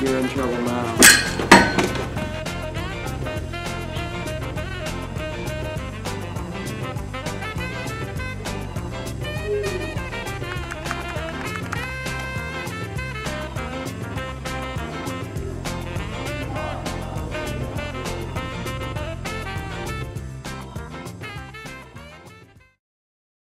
You're in trouble now.